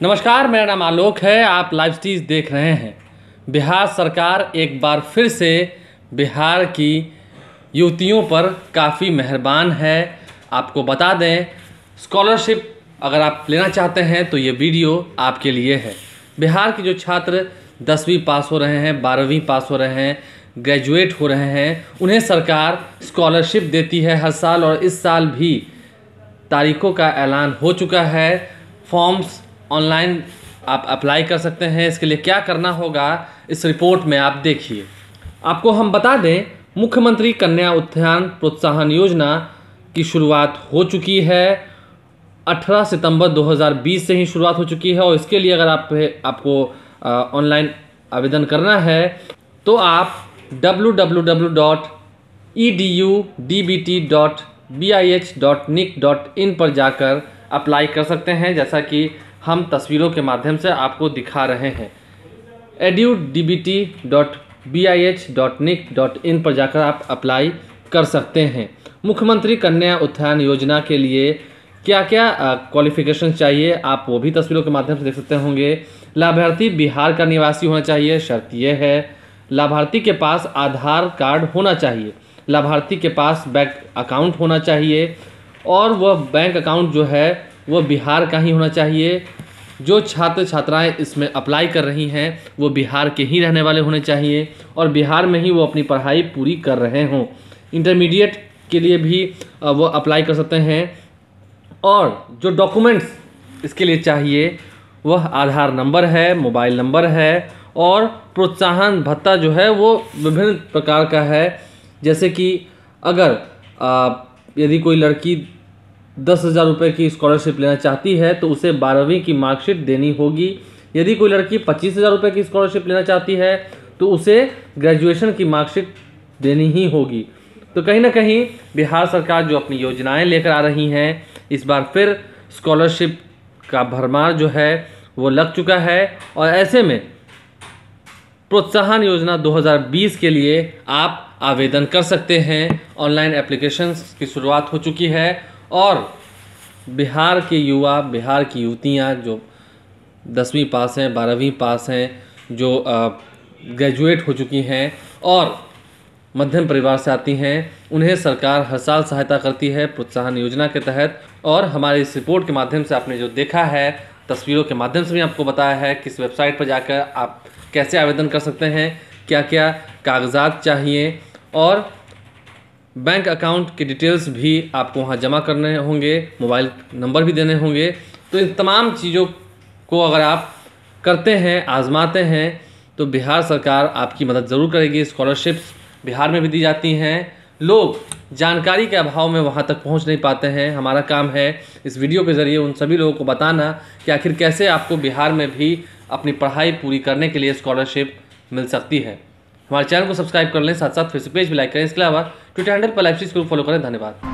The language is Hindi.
नमस्कार, मेरा नाम आलोक है, आप लाइव स्टीज देख रहे हैं। बिहार सरकार एक बार फिर से बिहार की युवतियों पर काफ़ी मेहरबान है। आपको बता दें स्कॉलरशिप अगर आप लेना चाहते हैं तो ये वीडियो आपके लिए है। बिहार के जो छात्र दसवीं पास हो रहे हैं, बारहवीं पास हो रहे हैं ग्रेजुएट हो रहे हैं, उन्हें सरकार स्कॉलरशिप देती है हर साल और इस साल भी तारीखों का ऐलान हो चुका है। फॉर्म्स ऑनलाइन आप अप्लाई कर सकते हैं, इसके लिए क्या करना होगा, इस रिपोर्ट में आप देखिए। आपको हम बता दें, मुख्यमंत्री कन्या उत्थान प्रोत्साहन योजना की शुरुआत हो चुकी है। 18 सितंबर 2020 से ही शुरुआत हो चुकी है और इसके लिए अगर आप, आपको ऑनलाइन आवेदन करना है तो आप www.edudbt.bih.nic.in पर जाकर अप्लाई कर सकते हैं। जैसा कि हम तस्वीरों के माध्यम से आपको दिखा रहे हैं। edudbt.bih.nic.in पर जाकर आप अप्लाई कर सकते हैं। मुख्यमंत्री कन्या उत्थान योजना के लिए क्या क्या क्वालिफिकेशन चाहिए, आप वो भी तस्वीरों के माध्यम से देख सकते होंगे। लाभार्थी बिहार का निवासी होना चाहिए, शर्त यह है, लाभार्थी के पास आधार कार्ड होना चाहिए। लाभार्थी के पास बैंक अकाउंट होना चाहिए और वह बैंक अकाउंट जो है वह बिहार का ही होना चाहिए। जो छात्र छात्राएँ इसमें अप्लाई कर रही हैं, वो बिहार के ही रहने वाले होने चाहिए और बिहार में ही वो अपनी पढ़ाई पूरी कर रहे हों। इंटरमीडिएट के लिए भी वो अप्लाई कर सकते हैं। और जो डॉक्यूमेंट्स इसके लिए चाहिए, वह आधार नंबर है, मोबाइल नंबर है और प्रोत्साहन भत्ता जो है वो विभिन्न प्रकार का है। जैसे कि अगर यदि कोई लड़की दस हज़ार रुपये की स्कॉलरशिप लेना चाहती है तो उसे बारहवीं की मार्कशीट देनी होगी। यदि कोई लड़की पच्चीस हज़ार रुपये की स्कॉलरशिप लेना चाहती है तो उसे ग्रेजुएशन की मार्कशीट देनी ही होगी। तो कहीं ना कहीं बिहार सरकार जो अपनी योजनाएँ लेकर आ रही हैं, इस बार फिर स्कॉलरशिप का भरमार जो है, वो लग चुका है। और ऐसे में प्रोत्साहन योजना 2020 के लिए आप आवेदन कर सकते हैं। ऑनलाइन एप्लीकेशंस की शुरुआत हो चुकी है और बिहार के युवा, बिहार की युवतियाँ जो दसवीं पास हैं, बारहवीं पास हैं, जो ग्रेजुएट हो चुकी हैं और मध्यम परिवार से आती हैं, उन्हें सरकार हर साल सहायता करती है प्रोत्साहन योजना के तहत और हमारे इस रिपोर्ट के माध्यम से आपने जो देखा है, तस्वीरों के माध्यम से भी आपको बताया है किस वेबसाइट पर जाकर आप कैसे आवेदन कर सकते हैं क्या क्या कागजात चाहिए और बैंक अकाउंट की डिटेल्स भी आपको वहाँ जमा करने होंगे, मोबाइल नंबर भी देने होंगे। तो इन तमाम चीज़ों को अगर आप करते हैं, आजमाते हैं तो बिहार सरकार आपकी मदद ज़रूर करेगी। स्कॉलरशिप्स बिहार में भी दी जाती हैं। लोग जानकारी के अभाव में वहाँ तक पहुँच नहीं पाते हैं। हमारा काम है इस वीडियो के ज़रिए उन सभी लोगों को बताना कि आखिर कैसे आपको बिहार में भी अपनी पढ़ाई पूरी करने के लिए स्कॉलरशिप मिल सकती है। हमारे चैनल को सब्सक्राइब कर लें साथ साथ फेसबुक पेज भी लाइक करें। इसके अलावा ट्विटर हैंडल पर लाइव स्ट्रीज को फॉलो करें। धन्यवाद।